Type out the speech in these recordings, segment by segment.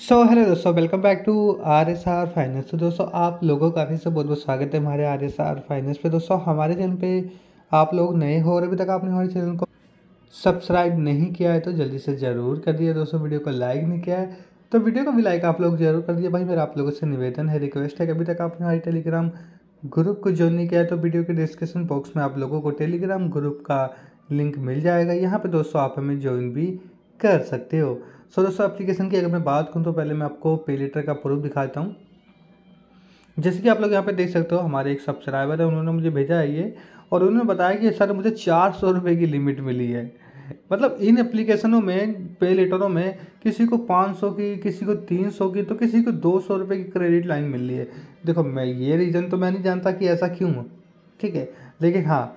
सो hello दोस्तों welcome back to R S R finance तो दोस्तों, आप लोगों का काफ़ी से बहुत बहुत स्वागत है हमारे आर एस आर फाइनेंस पे। दोस्तों, हमारे चैनल पे आप लोग नए हो और अभी तक आपने हमारे चैनल को सब्सक्राइब नहीं किया है तो जल्दी से ज़रूर कर दिया। दोस्तों, वीडियो को लाइक नहीं किया है तो वीडियो को भी लाइक आप लोग ज़रूर कर दिए भाई, मेरा आप लोगों से निवेदन है, रिक्वेस्ट है कि अभी तक आपने हमारे टेलीग्राम ग्रुप को ज्वाइन नहीं किया है तो वीडियो के डिस्क्रिप्शन बॉक्स में आप लोगों को टेलीग्राम ग्रुप का लिंक मिल जाएगा। यहाँ पर दोस्तों, आप हमें ज्वाइन भी कर सकते हो। सो दोस्तों एप्लीकेशन की अगर मैं बात करूँ तो पहले मैं आपको पे लीटर का प्रूफ दिखाता हूँ। जैसे कि आप लोग यहाँ पे देख सकते हो, हमारे एक सब्सक्राइबर है, उन्होंने मुझे भेजा है ये, और उन्होंने बताया कि सर मुझे चार सौ रुपये की लिमिट मिली है। मतलब इन एप्लीकेशनों में पे लेटरों में, किसी को पाँच सौ की, किसी को तीन सौ की तो किसी को दो सौ रुपये की क्रेडिट लाइन मिल रही है। देखो, मैं ये रीज़न तो मैं नहीं जानता कि ऐसा क्यों ठीक है? लेकिन हाँ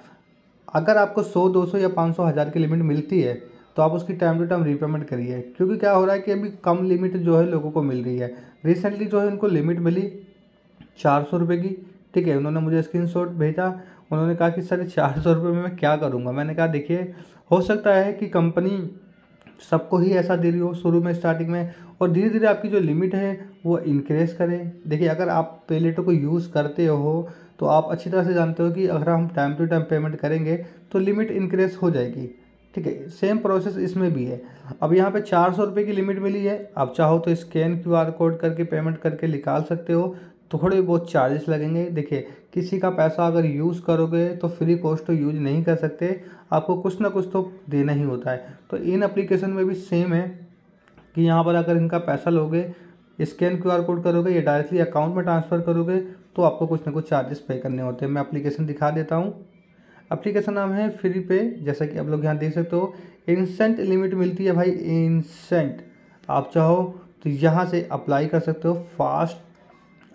अगर आपको सौ, दो सौ या पाँच सौ, हज़ार की लिमिट मिलती है तो आप उसकी टाइम टू टाइम रीपेमेंट करिए। क्योंकि क्या हो रहा है कि अभी कम लिमिट जो है लोगों को मिल रही है। रिसेंटली जो है उनको लिमिट मिली चार सौ रुपये की। ठीक है, उन्होंने मुझे स्क्रीन शॉट भेजा। उन्होंने कहा कि, सर, चार सौ रुपये में मैं क्या करूँगा? मैंने कहा, देखिए, हो सकता है कि कंपनी सबको ही ऐसा दे रही हो शुरू में स्टार्टिंग में, और धीरे धीरे आपकी जो लिमिट है वो इनक्रेज करें। देखिए, अगर आप पेलेटो को यूज़ करते हो तो आप अच्छी तरह से जानते हो कि अगर हम टाइम टू टाइम पेमेंट करेंगे तो लिमिट इंक्रेज हो जाएगी। ठीक है सेम प्रोसेस इसमें भी है। अब यहाँ पे चार सौ रुपये की लिमिट मिली है। आप चाहो तो स्कैन क्यू आर कोड करके पेमेंट करके निकाल सकते हो। थोड़े बहुत चार्जेस लगेंगे। देखिए, किसी का पैसा अगर यूज़ करोगे तो फ्री कॉस्ट तो यूज़ नहीं कर सकते। आपको कुछ ना कुछ तो देना ही होता है। तो इन एप्लीकेशन में भी सेम है कि यहाँ पर अगर इनका पैसा लोगे स्कैन क्यू आर कोड करोगे या डायरेक्टली अकाउंट में ट्रांसफ़र करोगे तो आपको कुछ ना कुछ चार्जेस पे करने होते हैं। मैं एप्लीकेशन दिखा देता हूँ। एप्लीकेशन नाम है फ्री पे। जैसा कि आप लोग यहाँ देख सकते हो इंसेंट लिमिट मिलती है भाई इंसेंट आप चाहो तो यहाँ से अप्लाई कर सकते हो। फास्ट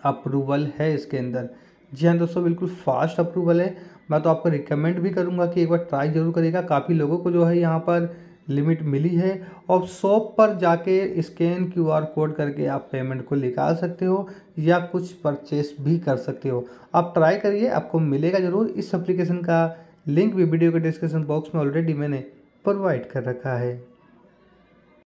अप्रूवल है इसके अंदर। जी हाँ दोस्तों, बिल्कुल फास्ट अप्रूवल है। मैं तो आपको रिकमेंड भी करूँगा कि एक बार ट्राई ज़रूर करेगा काफ़ी लोगों को जो है यहाँ पर लिमिट मिली है और शॉप पर जाके स्कैन क्यू आर कोड करके आप पेमेंट को निकाल सकते हो या कुछ परचेस भी कर सकते हो। आप ट्राई करिए, आपको मिलेगा ज़रूर। इस एप्लीकेशन का लिंक भी वीडियो के डिस्क्रिप्शन बॉक्स में ऑलरेडी मैंने प्रोवाइड कर रखा है।